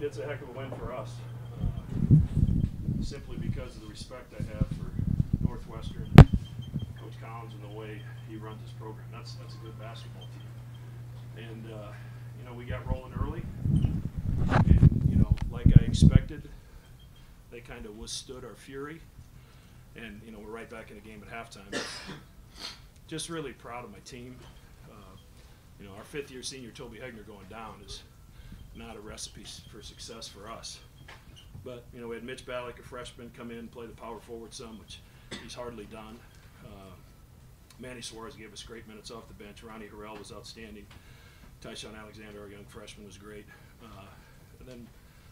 it's a heck of a win for us, uh, simply because of the respect I have for Northwestern, Coach Collins, and the way he runs his program. That's that's a good basketball team, and uh, you know we got rolling early, and you know like I expected, they kind of withstood our fury, and you know we're right back in the game at halftime. Just really proud of my team. Uh, you know, our fifth year senior Toby Hegner going down is not a recipe for success for us. But, you know, we had Mitch Ballock, a freshman, come in, and play the power forward some, which he's hardly done. Uh, Manny Suarez gave us great minutes off the bench. Ronnie Harrell was outstanding. Ty-Shon Alexander, our young freshman, was great. Uh, and then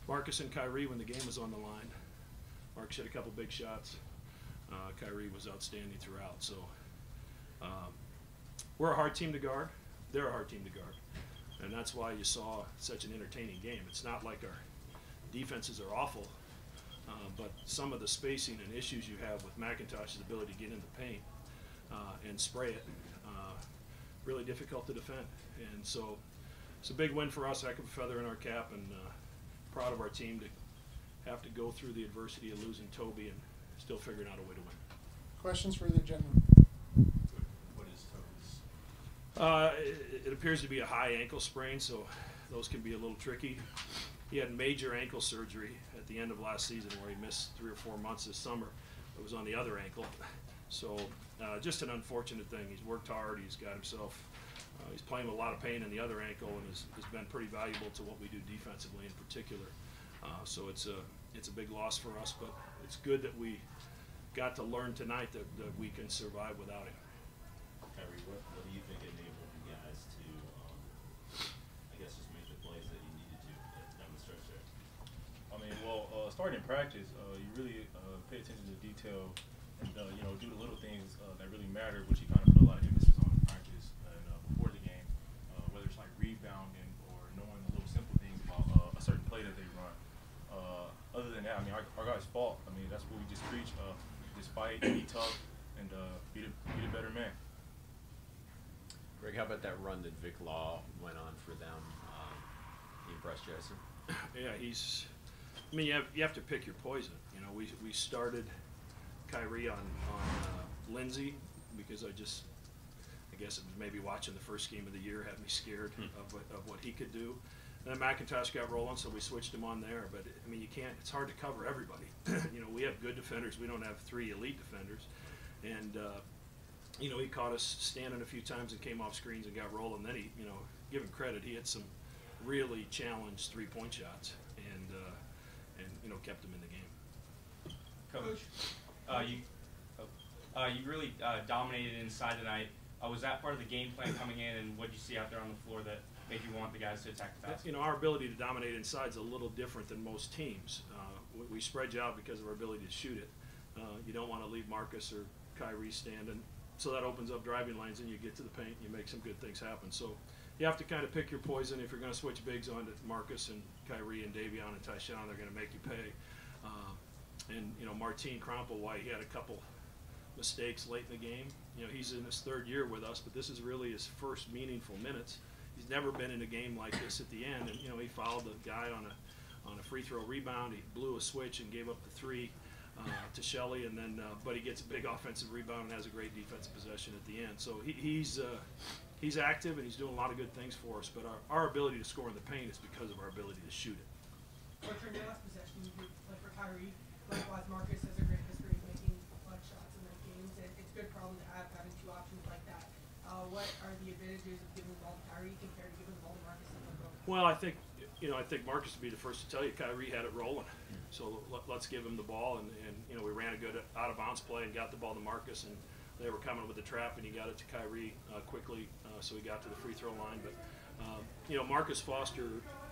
Marcus and Khyri, when the game was on the line, Marcus hit a couple big shots. Uh, Khyri was outstanding throughout. So um, we're a hard team to guard. They're a hard team to guard and that's why you saw such an entertaining game. It's not like our defenses are awful, uh, but some of the spacing and issues you have with McIntosh's ability to get in the paint uh, and spray it, uh, really difficult to defend. And so it's a big win for us, heck of a feather in our cap, and uh, proud of our team to have to go through the adversity of losing Toby and still figuring out a way to win. Questions for the gentleman? Uh, it, it appears to be a high ankle sprain, so those can be a little tricky. He had major ankle surgery at the end of last season where he missed three or four months this summer. It was on the other ankle. So uh, just an unfortunate thing. He's worked hard. He's got himself. Uh, he's playing with a lot of pain in the other ankle and has, has been pretty valuable to what we do defensively in particular. Uh, so it's a it's a big loss for us, but it's good that we got to learn tonight that, that we can survive without him. Khyri, what, what do you think well, in practice, uh, you really uh, pay attention to detail and uh, you know do the little things uh, that really matter, which you kind of put a lot of emphasis on in practice and uh, before the game, uh, whether it's like rebounding or knowing the little simple things about uh, a certain play that they run. Uh, other than that, I mean, our, our guys fought. I mean, that's what we just preach: uh, just fight, be tough, and uh, be the be the better man. Greg, how about that run that Vic Law went on for them? Um, he impressed you, I assume? Yeah, he's. I mean, you have you have to pick your poison. You know, we we started Khyri on on uh, Lindsey because I just, I guess it was maybe watching the first game of the year had me scared Hmm. of what, of what he could do. And then McIntosh got rolling, so we switched him on there. But I mean, you can't. It's hard to cover everybody. you know, we have good defenders. We don't have three elite defenders, and. Uh, you know, he caught us standing a few times and came off screens and got rolling. Then he, you know, give him credit, he had some really challenged three-point shots and uh, and you know kept them in the game. Coach, uh, you uh, you really uh, dominated inside tonight. Uh, was that part of the game plan coming in, and what did you see out there on the floor that made you want the guys to attack the basket? You know, our ability to dominate inside is a little different than most teams. Uh, we, we spread you out because of our ability to shoot it. Uh, you don't want to leave Marcus or Khyri standing, so that opens up driving lanes, and you get to the paint, and you make some good things happen. So you have to kind of pick your poison. If you're going to switch bigs on to Marcus and Khyri and Davion and Ty-Shon, they're going to make you pay. Uh, and you know, Martin Krampelj, why he had a couple mistakes late in the game. You know, he's in his third year with us, but this is really his first meaningful minutes. He's never been in a game like this at the end, and you know, he fouled the guy on a on a free throw rebound. He blew a switch and gave up the three uh, to Skelly, and then uh, but he gets a big offensive rebound and has a great defensive possession at the end. So he, he's uh, he's active and he's doing a lot of good things for us. But our, our ability to score in the paint is because of our ability to shoot it. On your last possession, you did, like for Khyri, likewise Marcus has a great history of making clutch shots in their games, it's a good problem to have, having two options like that. Uh, what are the advantages of giving the ball to Khyri compared to giving the ball to Marcus? Well, I think you know I think Marcus would be the first to tell you Khyri had it rolling. So let, us give him the ball, and, and you know we ran a good out of bounds play and got the ball to Marcus, and they were coming with the trap, and he got it to Khyri uh, quickly, uh, so he got to the free throw line. But um, you know Marcus Foster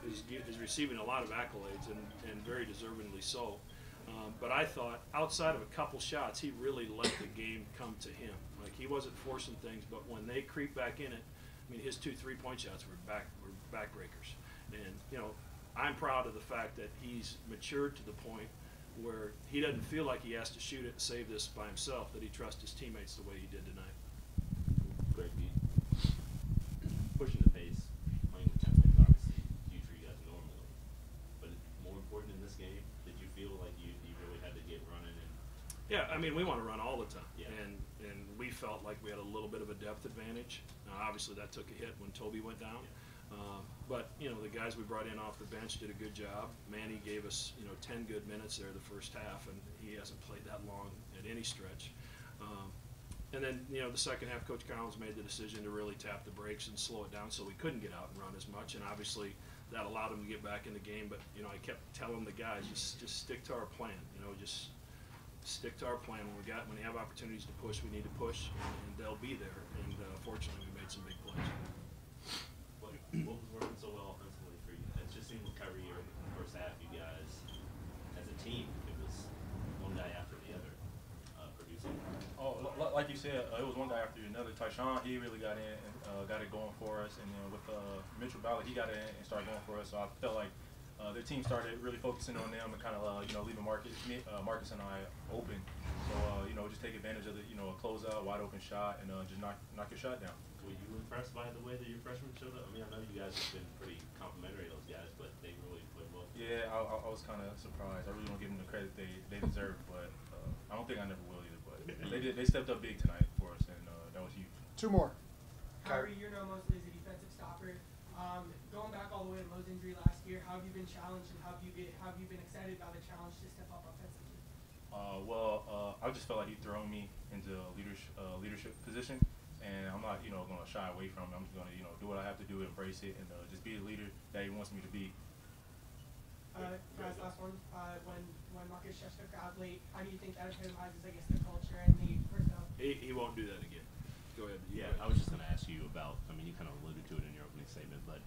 is is receiving a lot of accolades, and, and very deservingly so. Um, but I thought outside of a couple shots, he really let the game come to him. Like he wasn't forcing things, but when they creep back in it, I mean his two three point shots were back were backbreakers, and you know I'm proud of the fact that he's matured to the point where he doesn't feel like he has to shoot it and save this by himself, that he trusts his teammates the way he did tonight. Greg, you pushing the pace, playing with ten wins, obviously huge for you guys normally. But it, this game? Did you feel like you, you really had to get running and Yeah, I mean, we want to run all the time. Yeah. And, and we felt like we had a little bit of a depth advantage. Now, obviously, that took a hit when Toby went down. Um, but, you know, the guys we brought in off the bench did a good job. Manny gave us, you know, ten good minutes there the first half, and he hasn't played that long at any stretch. Um, and then, you know, the second half, Coach Collins made the decision to really tap the brakes and slow it down so we couldn't get out and run as much. And obviously, that allowed him to get back in the game. But, you know, I kept telling the guys, just, just stick to our plan. You know, just stick to our plan. When we got, when we have opportunities to push, we need to push, and they'll be there. And uh, fortunately, we made some big plays. what, what was working so well offensively for you? It just seemed with Khyri or in the first half, you guys, as a team, it was one guy after the other, uh, producing. Oh, li- li- like you said, uh, it was one guy after another. Ty-Shon, he really got in and uh, got it going for us, and then with uh, Mitchell Ballock, he got in and started going for us. So I felt like uh, their team started really focusing on them and kind of uh, you know leaving Marcus, me, uh, Marcus and I open. So uh, you know just take advantage of the you know a closeout, wide open shot, and uh, just knock knock your shot down. Were you impressed by the way that your freshmen showed up? I mean, I know you guys have been pretty complimentary of those guys, but they really played well. Yeah, I, I, I was kind of surprised. I really don't give them the credit they, they deserve, but uh, I don't think I never will either. But they did, they stepped up big tonight for us, and uh, that was huge. Two more. Khyri, you're known mostly as a defensive stopper. Um, going back all the way to Lowe's injury last year, how have you been challenged and how have you get, how have you been excited about the challenge to step up offensively? Uh, well, uh, I just felt like he thrown me into a leadership, uh, leadership position, and I'm not, you know, going to shy away from it. I'm just going to, you know, do what I have to do, embrace it, and uh, just be the leader that he wants me to be. Uh, guys, last one. Uh, when when Marcus Sheshko got late, how do you think that epitomizes, I guess, the culture and the personnel? He, he won't do that again. Go ahead. Yeah, go I was just gonna ask you about, I mean, you kind of alluded to it in your opening statement, but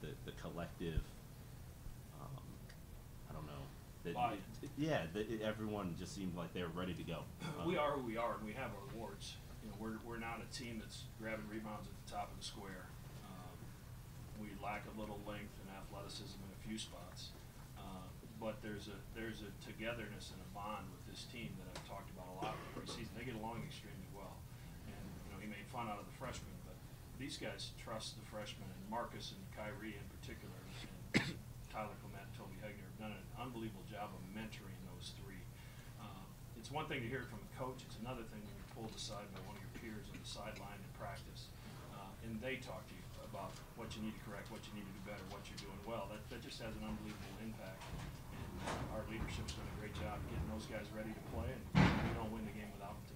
the, the collective, um, I don't know. that-. Yeah, that it- everyone just seemed like they were ready to go. We Um, are who we are, and we have our awards. You know, we're, we're not a team that's grabbing rebounds at the top of the square. Um, we lack a little length and athleticism in a few spots. Uh, but there's a, there's a togetherness and a bond with this team that I've talked about a lot in the preseason. They get along extremely well. And, you know, he made fun out of the freshmen, these guys trust the freshmen, and Marcus and Khyri in particular, and Tyler Clement and Toby Hegner have done an unbelievable job of mentoring those three. Uh, it's one thing to hear it from a coach, it's another thing when you're pulled aside by one of your peers on the sideline in practice, uh, and they talk to you about what you need to correct, what you need to do better, what you're doing well. That, that just has an unbelievable impact, and uh, our leadership's done a great job getting those guys ready to play, and we don't win the game without them